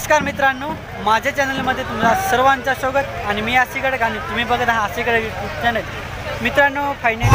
नमस्कार मित्रांनो माझ्या चॅनलमध्ये तुमच्या सर्वांचं स्वागत आणि मी आशिकडे आणि तुम्ही बघत आहात आशिकडे चॅनल मित्रांनो फायनली